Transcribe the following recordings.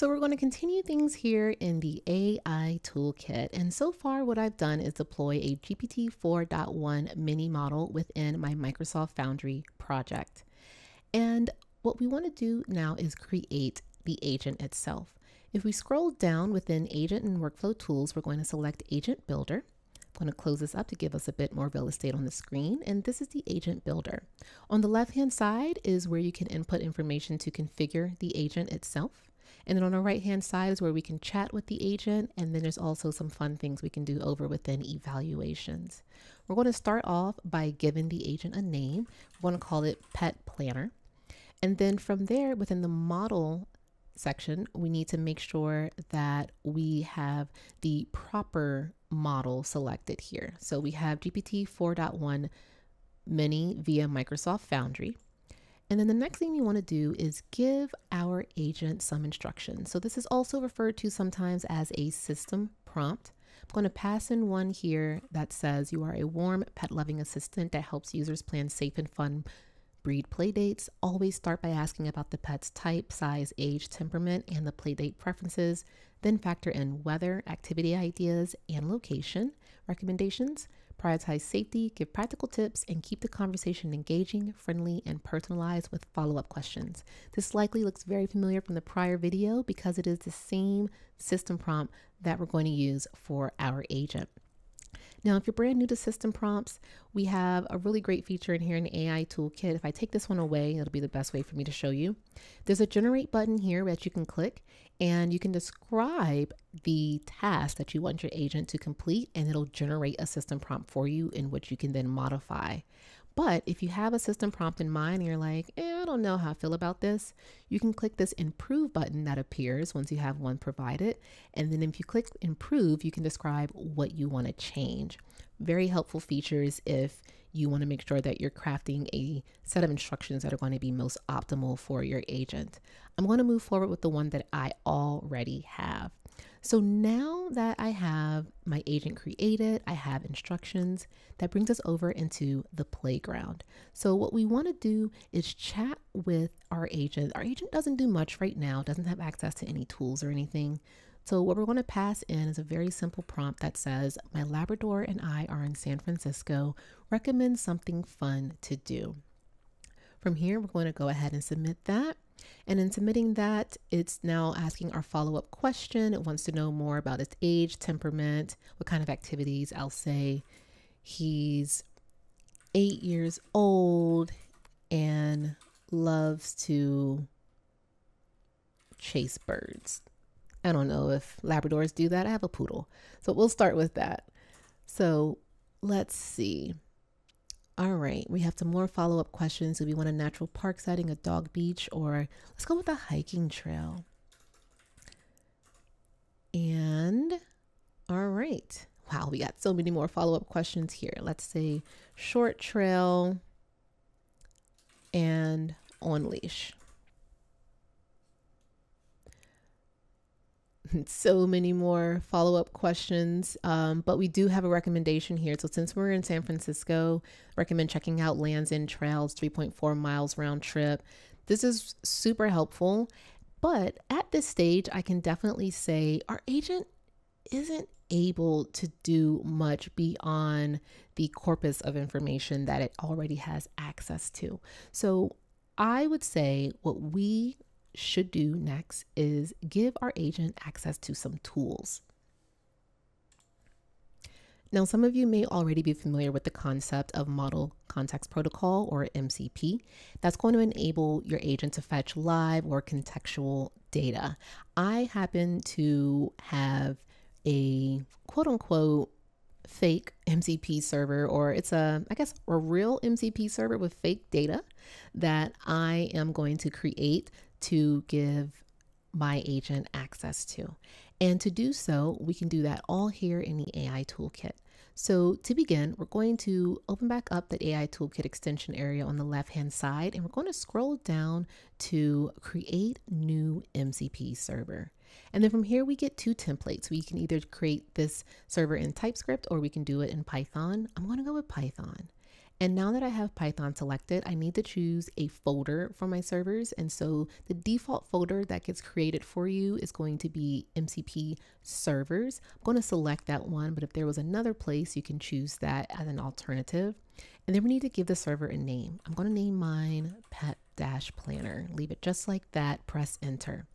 So we're going to continue things here in the AI toolkit. And so far what I've done is deploy a GPT 4.1 mini model within my Microsoft Foundry project. And what we want to do now is create the agent itself. If we scroll down within agent and workflow tools, we're going to select agent builder. I'm going to close this up to give us a bit more real estate on the screen. And this is the agent builder. On the left-hand side is where you can input information to configure the agent itself. And then on the right hand side is where we can chat with the agent. And then there's also some fun things we can do over within evaluations. We're going to start off by giving the agent a name. We're going to call it Pet Planner. And then from there, within the model section, we need to make sure that we have the proper model selected here. So we have GPT 4.1 Mini via Microsoft Foundry. And then the next thing we want to do is give our agent some instructions. So this is also referred to sometimes as a system prompt. I'm going to pass in one here that says you are a warm, pet loving assistant that helps users plan safe and fun breed playdates. Always start by asking about the pet's type, size, age, temperament, and the playdate preferences. Then factor in weather, activity ideas, and location recommendations. Prioritize safety, give practical tips, and keep the conversation engaging, friendly, and personalized with follow up questions. This likely looks very familiar from the prior video because it is the same system prompt that we're going to use for our agent. Now, if you're brand new to system prompts, we have a really great feature in here in the AI toolkit. If I take this one away, it'll be the best way for me to show you. There's a generate button here that you can click and you can describe the task that you want your agent to complete and it'll generate a system prompt for you in which you can then modify. But if you have a system prompt in mind and you're like, eh, I don't know how I feel about this, you can click this improve button that appears once you have one provided. And then if you click improve, you can describe what you want to change. Very helpful features if you want to make sure that you're crafting a set of instructions that are going to be most optimal for your agent. I'm going to move forward with the one that I already have. So now that I have my agent created, I have instructions, that brings us over into the playground. So what we want to do is chat with our agent. Our agent doesn't do much right now, doesn't have access to any tools or anything. So what we're going to pass in is a very simple prompt that says, my Labrador and I are in San Francisco, recommend something fun to do. From here, we're going to go ahead and submit that. And in submitting that, it's now asking our follow up question. It wants to know more about its age, temperament, what kind of activities. I'll say he's eight years old and loves to chase birds. I don't know if Labradors do that. I have a poodle. So we'll start with that. So let's see. All right, we have some more follow up questions. Do we want a natural park setting, a dog beach, or let's go with a hiking trail? And all right, wow, we got so many more follow up questions here. Let's say short trail and on leash. so many more follow up questions, um, but we do have a recommendation here. So, since we're in San Francisco, recommend checking out Lands End Trails, 3.4 miles round trip. This is super helpful. But at this stage, I can definitely say our agent isn't able to do much beyond the corpus of information that it already has access to. So, I would say what we should do next is give our agent access to some tools. Now, some of you may already be familiar with the concept of Model Context Protocol or MCP. That's going to enable your agent to fetch live or contextual data. I happen to have a quote unquote fake MCP server, or it's a, I guess, a real MCP server with fake data that I am going to create to give my agent access to. And to do so, we can do that all here in the AI Toolkit. So to begin, we're going to open back up the AI Toolkit extension area on the left-hand side, and we're going to scroll down to create new MCP server. And then from here, we get two templates. We can either create this server in TypeScript or we can do it in Python. I'm going to go with Python. And now that I have Python selected, I need to choose a folder for my servers. And so the default folder that gets created for you is going to be MCP servers. I'm going to select that one, but if there was another place, you can choose that as an alternative. And then we need to give the server a name. I'm going to name mine pet dash planner. Leave it just like that, press enter.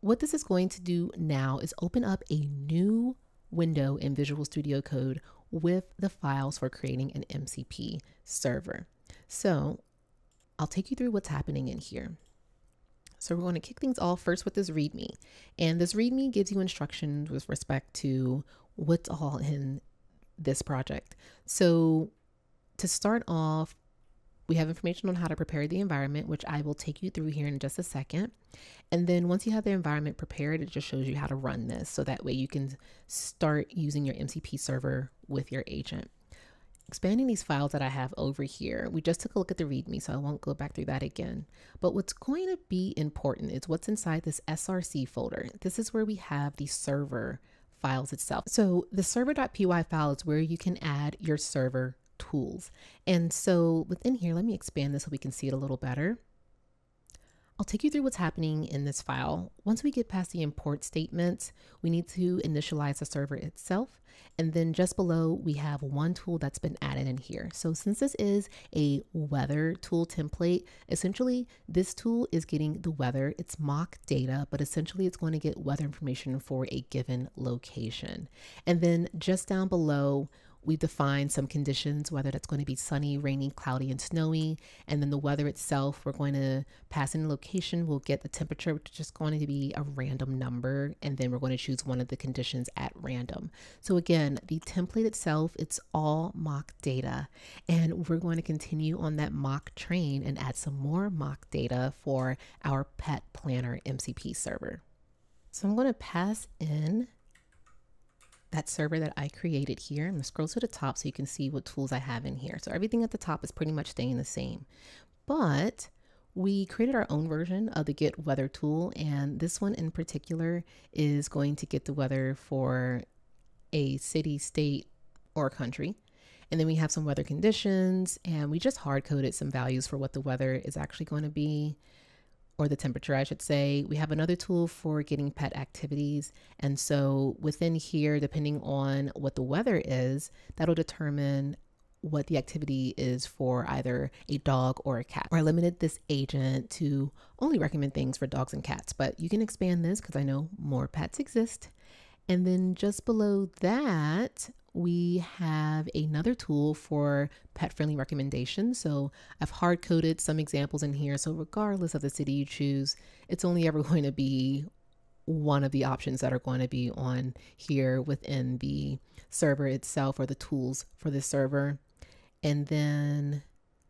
What this is going to do now is open up a new window in Visual Studio Code with the files for creating an MCP server. So I'll take you through what's happening in here. So we're going to kick things off first with this README. And this README gives you instructions with respect to what's all in this project. So to start off, we have information on how to prepare the environment, which I will take you through here in just a second. And then once you have the environment prepared, it just shows you how to run this. So that way you can start using your MCP server with your agent. Expanding these files that I have over here, we just took a look at the README, so I won't go back through that again. But what's going to be important is what's inside this SRC folder. This is where we have the server files itself. So the server.py file is where you can add your server tools. And so within here, let me expand this so we can see it a little better. I'll take you through what's happening in this file. Once we get past the import statements, we need to initialize the server itself. And then just below, we have one tool that's been added in here. So since this is a weather tool template, essentially this tool is getting the weather. It's mock data, but essentially it's going to get weather information for a given location. And then just down below, we define some conditions, whether that's going to be sunny, rainy, cloudy, and snowy. And then the weather itself, we're going to pass in location. We'll get the temperature, which is just going to be a random number. And then we're going to choose one of the conditions at random. So again, the template itself, it's all mock data. And we're going to continue on that mock train and add some more mock data for our pet planner MCP server. So I'm going to pass in that server that I created here. I'm gonna scroll to the top so you can see what tools I have in here. So everything at the top is pretty much staying the same, but we created our own version of the get weather tool. And this one in particular is going to get the weather for a city, state, or country. And then we have some weather conditions and we just hard coded some values for what the weather is actually going to be or the temperature, I should say. We have another tool for getting pet activities. And so within here, depending on what the weather is, that'll determine what the activity is for either a dog or a cat. Or I limited this agent to only recommend things for dogs and cats, but you can expand this because I know more pets exist. And then just below that, we have another tool for pet friendly recommendations. So I've hard coded some examples in here. So, regardless of the city you choose, it's only ever going to be one of the options that are going to be on here within the server itself or the tools for the server. And then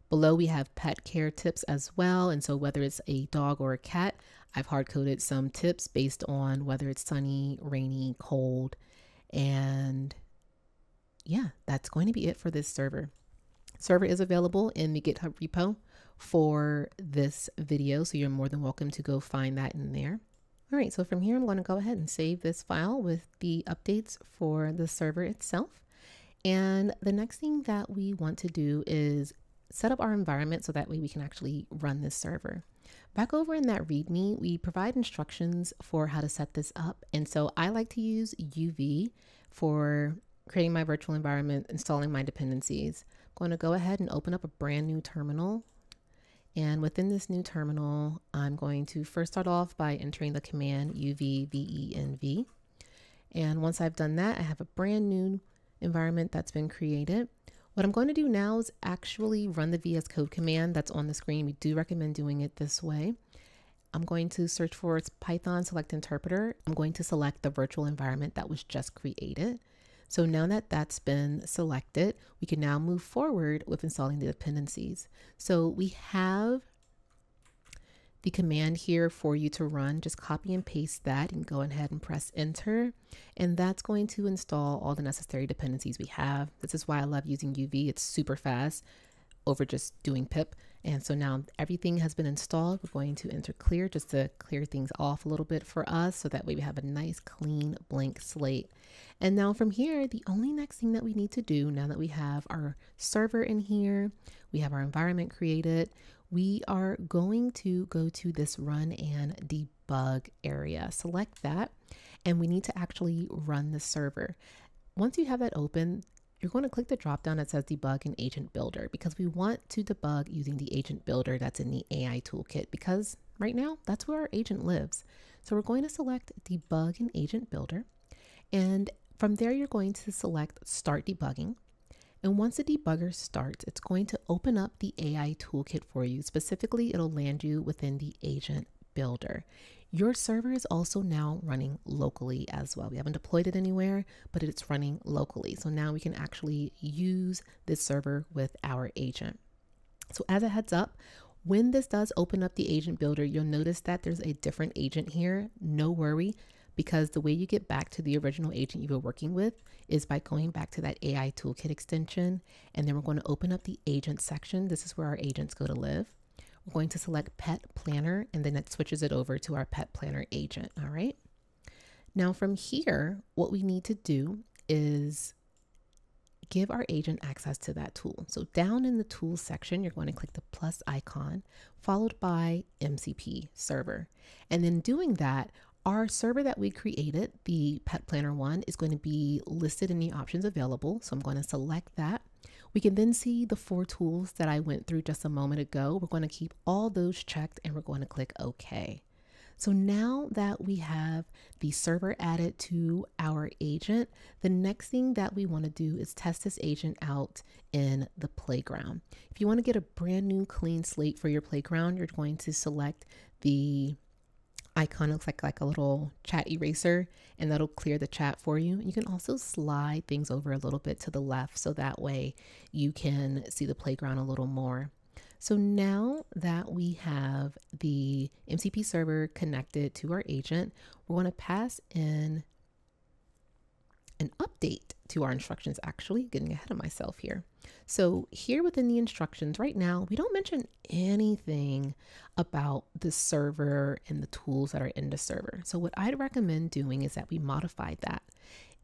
below we have pet care tips as well. And so, whether it's a dog or a cat, I've hard coded some tips based on whether it's sunny, rainy, cold, and yeah, that's going to be it for this server. Server is available in the GitHub repo for this video, so you're more than welcome to go find that in there. All right, so from here, I'm going to go ahead and save this file with the updates for the server itself. And the next thing that we want to do is set up our environment so that way we can actually run this server. Back over in that README, we provide instructions for how to set this up. And so I like to use UV for creating my virtual environment, installing my dependencies. I'm going to go ahead and open up a brand new terminal. And within this new terminal, I'm going to first start off by entering the command uv venv. And once I've done that, I have a brand new environment that's been created. What I'm going to do now is actually run the VS Code command that's on the screen. We do recommend doing it this way. I'm going to search for Python select interpreter. I'm going to select the virtual environment that was just created. So now that that's been selected, we can now move forward with installing the dependencies. So we have the command here for you to run. Just copy and paste that and go ahead and press enter. And that's going to install all the necessary dependencies we have. This is why I love using UV. It's super fast. over just doing pip. And so now everything has been installed. We're going to enter clear just to clear things off a little bit for us so that way we have a nice clean blank slate. And now from here, the only next thing that we need to do now that we have our server in here, we have our environment created, we are going to go to this run and debug area. Select that and we need to actually run the server. Once you have that open, you're going to click the drop down that says debug and agent builder because we want to debug using the agent builder that's in the AI toolkit because right now that's where our agent lives. So we're going to select debug and agent builder. And from there, you're going to select start debugging. And once the debugger starts, it's going to open up the AI toolkit for you. Specifically, it'll land you within the agent builder. Your server is also now running locally as well. We haven't deployed it anywhere, but it's running locally. So now we can actually use this server with our agent. So as a heads up, when this does open up the agent builder, you'll notice that there's a different agent here. No worry, because the way you get back to the original agent you were working with is by going back to that AI toolkit extension. And then we're going to open up the agent section. This is where our agents go to live. We're going to select Pet Planner and then it switches it over to our Pet Planner agent. All right. Now from here, what we need to do is give our agent access to that tool. So down in the tools section, you're going to click the plus icon followed by MCP server. And then doing that, our server that we created, the Pet Planner one, is going to be listed in the options available. So I'm going to select that. We can then see the four tools that I went through just a moment ago. We're going to keep all those checked and we're going to click OK. So now that we have the server added to our agent, the next thing that we want to do is test this agent out in the playground. If you want to get a brand new clean slate for your playground, you're going to select the icon looks like like a little chat eraser and that'll clear the chat for you. You can also slide things over a little bit to the left so that way you can see the playground a little more. So now that we have the MCP server connected to our agent, we're going to pass in an update to our instructions, actually, getting ahead of myself here. So, here within the instructions, right now, we don't mention anything about the server and the tools that are in the server. So, what I'd recommend doing is that we modify that.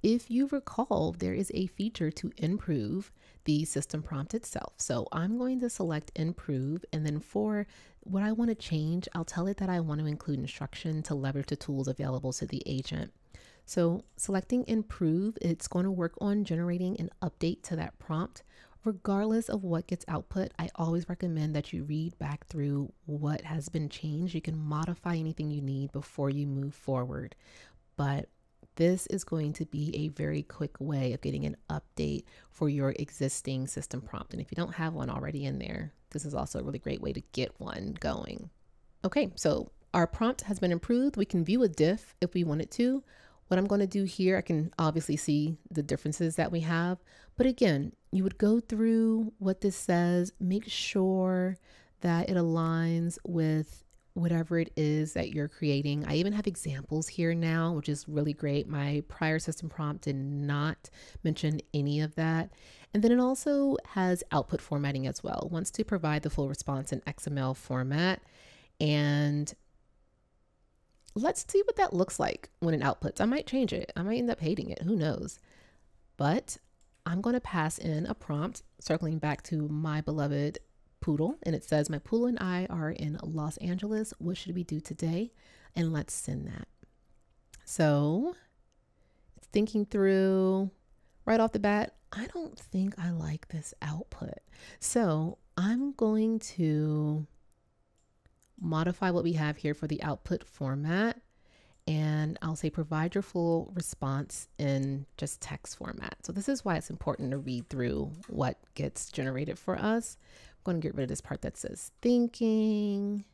If you recall, there is a feature to improve the system prompt itself. So I'm going to select improve and then for what I want to change, I'll tell it that I want to include instruction to leverage the tools available to the agent. So selecting improve, it's going to work on generating an update to that prompt. Regardless of what gets output, I always recommend that you read back through what has been changed. You can modify anything you need before you move forward. But this is going to be a very quick way of getting an update for your existing system prompt. And if you don't have one already in there, this is also a really great way to get one going. Okay, so our prompt has been improved. We can view a diff if we wanted to. What I'm going to do here, I can obviously see the differences that we have. But again, you would go through what this says, make sure that it aligns with whatever it is that you're creating. I even have examples here now, which is really great. My prior system prompt did not mention any of that. And then it also has output formatting as well. It wants to provide the full response in XML format. And let's see what that looks like when it outputs. I might change it. I might end up hating it. Who knows? But I'm going to pass in a prompt circling back to my beloved poodle. And it says, My poodle and I are in Los Angeles. What should we do today? And let's send that. So it's thinking through right off the bat. I don't think I like this output. So I'm going to modify what we have here for the output format. And I'll say provide your full response in just text format. So this is why it's important to read through what gets generated for us. I'm going to get rid of this part that says thinking.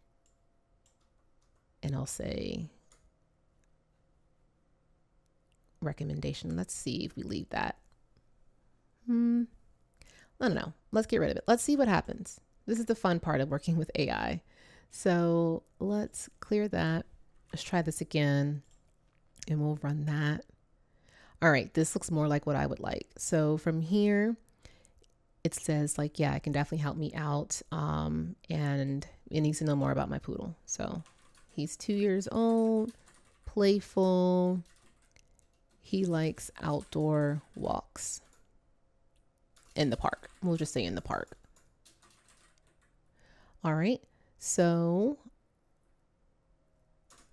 And I'll say recommendation. Let's see if we leave that. Hmm. I don't know. Let's get rid of it. Let's see what happens. This is the fun part of working with AI. So let's clear that. Let's try this again and we'll run that. All right, this looks more like what I would like. So from here, it says like, yeah, it can definitely help me out. Um, and it needs to know more about my poodle. So he's two years old, playful. He likes outdoor walks in the park. We'll just say in the park. All right. So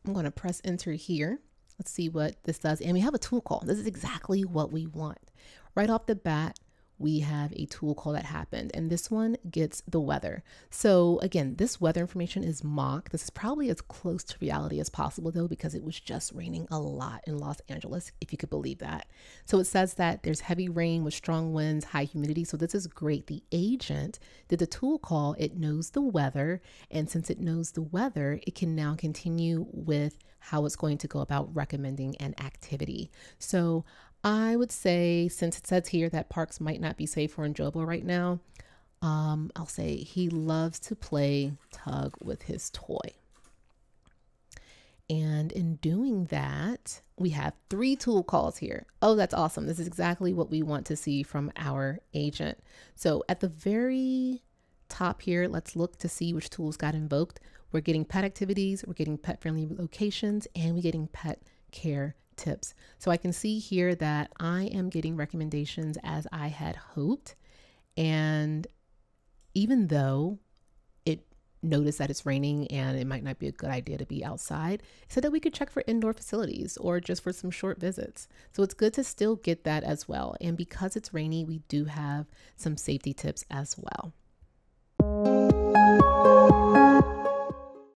I'm going to press enter here. Let's see what this does. And we have a tool call. This is exactly what we want. Right off the bat, we have a tool call that happened, and this one gets the weather. So, again, this weather information is mock. This is probably as close to reality as possible, though, because it was just raining a lot in Los Angeles, if you could believe that. So, it says that there's heavy rain with strong winds, high humidity. So, this is great. The agent did the tool call, it knows the weather, and since it knows the weather, it can now continue with how it's going to go about recommending an activity. So, I would say, since it says here that parks might not be safe for enjoyable right now, um, I'll say he loves to play tug with his toy. And in doing that, we have three tool calls here. Oh, that's awesome. This is exactly what we want to see from our agent. So at the very top here, let's look to see which tools got invoked. We're getting pet activities, we're getting pet friendly locations, and we're getting pet care tips. So I can see here that I am getting recommendations as I had hoped. And even though it noticed that it's raining and it might not be a good idea to be outside, it said that we could check for indoor facilities or just for some short visits. So it's good to still get that as well. And because it's rainy, we do have some safety tips as well.